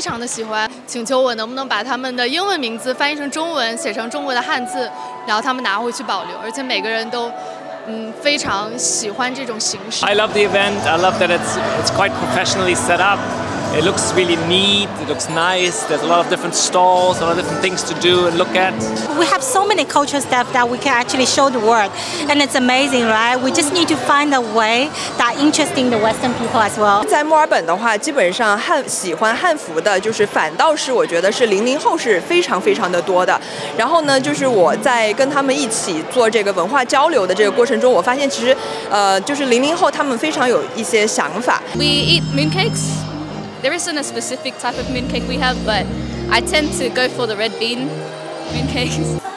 非常的喜欢，请求我能不能把他们的英文名字翻译成中文，写成中国的汉字，然后他们拿回去保留，而且每个人都。嗯，非常喜欢这种形式。I love the event. I love that it's it's quite professionally set up. It looks really neat, it looks nice, there's a lot of different stalls, a lot of different things to do and look at. We have so many cultural stuff that we can actually show the world and it's amazing, right? We just need to find a way that interesting the Western people as well. 在墨尔本的话，基本上汉喜欢汉服的，就是反倒是我觉得是零零后是非常非常的多的。然后呢，就是我在跟他们一起做这个文化交流的这个过程中，我发现其实呃，就是零零后他们非常有一些想法。We eat mooncakes. there isn't a specific type of moon cake we have, but I tend to go for the red bean moon cakes.